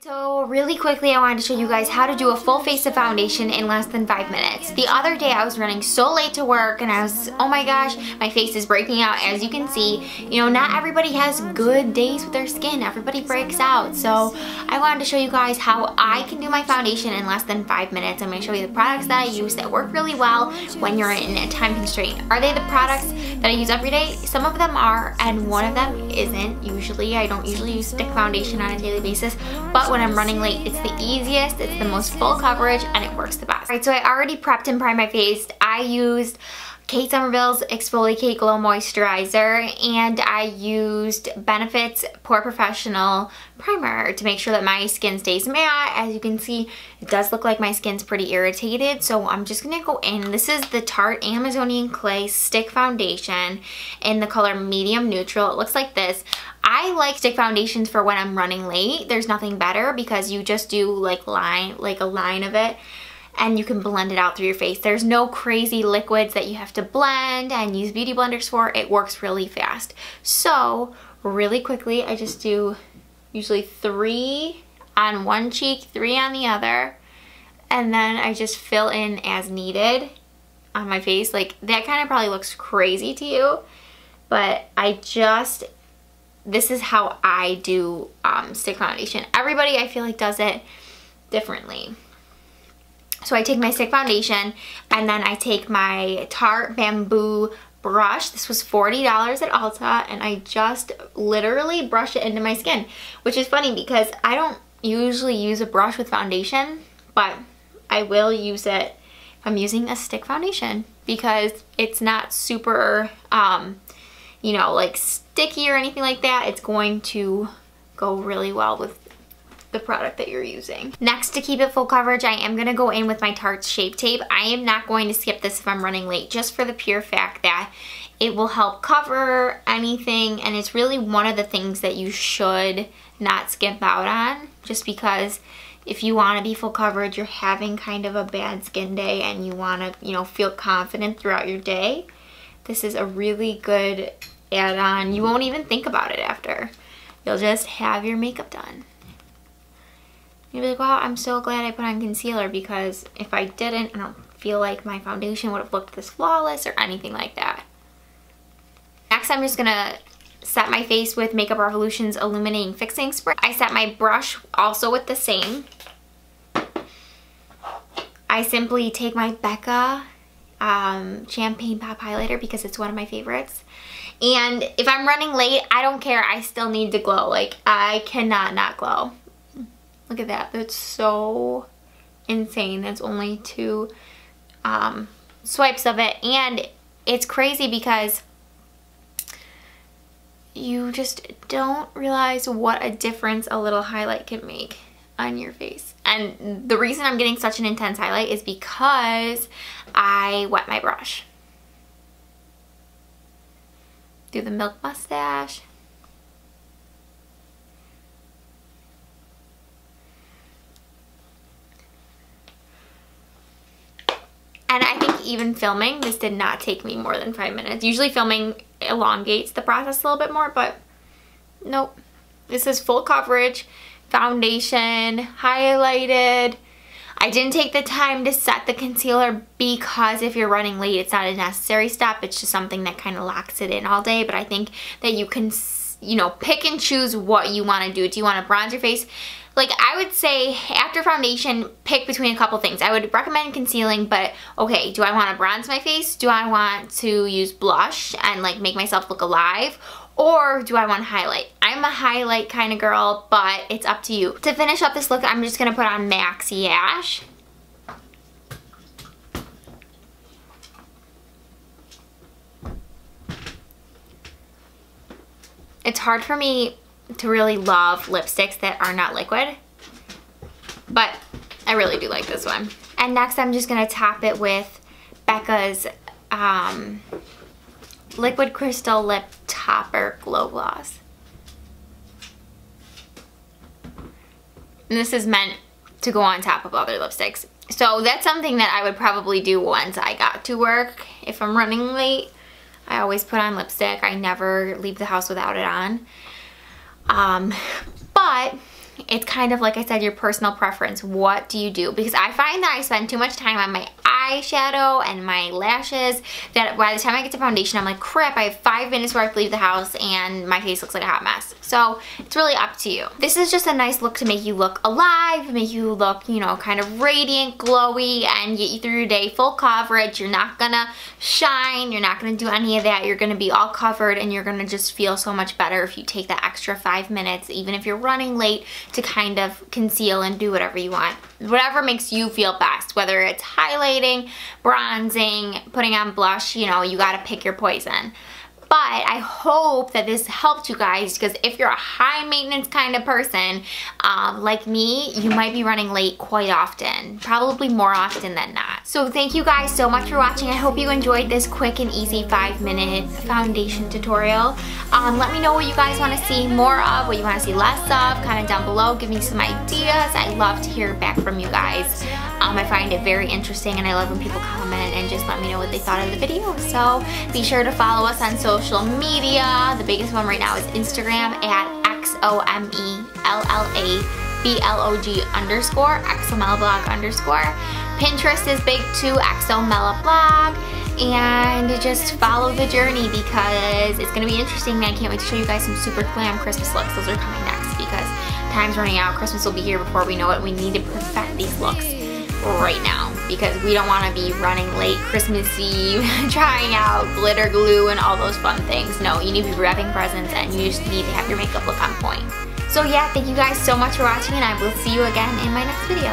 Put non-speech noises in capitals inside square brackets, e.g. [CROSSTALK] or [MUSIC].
So really quickly I wanted to show you guys how to do a full face of foundation in less than five minutes. The other day I was running so late to work and I was, oh my gosh, my face is breaking out as you can see. You know, not everybody has good days with their skin. Everybody breaks out. So I wanted to show you guys how I can do my foundation in less than five minutes. I'm going to show you the products that I use that work really well when you're in a time constraint. Are they the products that I use every day? Some of them are and one of them isn't usually. I don't usually use stick foundation on a daily basis, but when I'm running late. It's the easiest, it's the most full coverage, and it works the best. All right, so I already prepped and primed my face. I used Kate Somerville's ExfoliKate Glow Moisturizer and I used Benefit's POREfessional Primer to make sure that my skin stays matte. As you can see, it does look like my skin's pretty irritated, so I'm just gonna go in. This is the Tarte Amazonian Clay Stick Foundation in the color Medium Neutral. It looks like this. I like stick foundations for when I'm running late. There's nothing better because you just do like line, like a line of it and you can blend it out through your face. There's no crazy liquids that you have to blend and use beauty blenders for. It works really fast. So really quickly, I just do usually three on one cheek, three on the other, and then I just fill in as needed on my face. Like that kind of probably looks crazy to you, but I just this is how I do um, stick foundation. Everybody I feel like does it differently. So I take my stick foundation and then I take my Tarte Bamboo brush. This was $40 at Ulta and I just literally brush it into my skin, which is funny because I don't usually use a brush with foundation, but I will use it if I'm using a stick foundation because it's not super, um, you know, like sticky or anything like that, it's going to go really well with the product that you're using. Next, to keep it full coverage, I am going to go in with my Tarte Shape Tape. I am not going to skip this if I'm running late, just for the pure fact that it will help cover anything, and it's really one of the things that you should not skip out on, just because if you want to be full coverage, you're having kind of a bad skin day and you want to, you know, feel confident throughout your day, this is a really good add-on. You won't even think about it after. You'll just have your makeup done. You'll be like, wow, I'm so glad I put on concealer because if I didn't, I don't feel like my foundation would have looked this flawless or anything like that. Next, I'm just gonna set my face with Makeup Revolution's Illuminating Fixing Spray. I set my brush also with the same. I simply take my Becca um, Champagne Pop Highlighter because it's one of my favorites. And if I'm running late, I don't care. I still need to glow. Like, I cannot not glow. Look at that. That's so insane. That's only two um, swipes of it. And it's crazy because you just don't realize what a difference a little highlight can make on your face. And the reason I'm getting such an intense highlight is because I wet my brush. Do the milk mustache. And I think even filming, this did not take me more than five minutes. Usually filming elongates the process a little bit more, but nope. This is full coverage, foundation, highlighted. I didn't take the time to set the concealer because if you're running late, it's not a necessary step. It's just something that kind of locks it in all day. But I think that you can, you know, pick and choose what you want to do. Do you want to bronze your face? Like I would say after foundation, pick between a couple things. I would recommend concealing, but okay, do I want to bronze my face? Do I want to use blush and like make myself look alive? Or do I want to highlight? I'm a highlight kind of girl, but it's up to you. To finish up this look, I'm just going to put on Maxi Ash. It's hard for me to really love lipsticks that are not liquid. But I really do like this one. And next I'm just going to top it with Becca's um, Liquid Crystal Lip Topper Glow Gloss. And this is meant to go on top of other lipsticks. So that's something that I would probably do once I got to work. If I'm running late, I always put on lipstick. I never leave the house without it on. Um, but it's kind of like I said, your personal preference. What do you do? Because I find that I spend too much time on my eyeshadow and my lashes that by the time I get to foundation, I'm like, crap, I have five minutes where I have to leave the house and my face looks like a hot mess. So it's really up to you. This is just a nice look to make you look alive, make you look, you know, kind of radiant, glowy, and get you through your day full coverage. You're not gonna shine, you're not gonna do any of that. You're gonna be all covered and you're gonna just feel so much better if you take that extra five minutes, even if you're running late, to kind of conceal and do whatever you want. Whatever makes you feel best, whether it's highlighting, bronzing, putting on blush, you know, you gotta pick your poison. But I hope that this helped you guys because if you're a high maintenance kind of person um, like me, you might be running late quite often. Probably more often than not. So thank you guys so much for watching. I hope you enjoyed this quick and easy five minute foundation tutorial. Um, let me know what you guys want to see more of, what you want to see less of. Comment down below. Give me some ideas. I love to hear back from you guys. Um, I find it very interesting and I love when people comment and just let me know what they thought of the video. So be sure to follow us on social media. The biggest one right now is Instagram at X-O-M-E-L-L-A-B-L-O-G underscore, Xomellablog underscore. Pinterest is big too, Xomella And just follow the journey because it's gonna be interesting. I can't wait to show you guys some super glam Christmas looks. Those are coming next because time's running out. Christmas will be here before we know it. We need to perfect these looks right now because we don't want to be running late Christmas Eve [LAUGHS] trying out glitter glue and all those fun things. No, you need to be wrapping presents and you just need to have your makeup look on point. So yeah, thank you guys so much for watching and I will see you again in my next video.